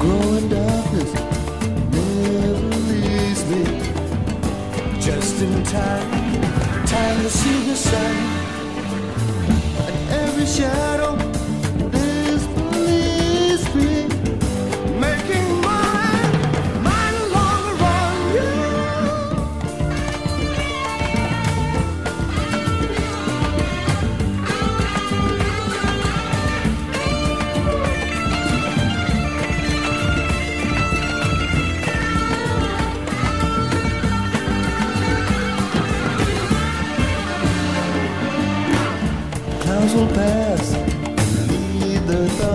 growing darkness never leaves me. Just in time, time to see the sun. Somos um pés, assim, lida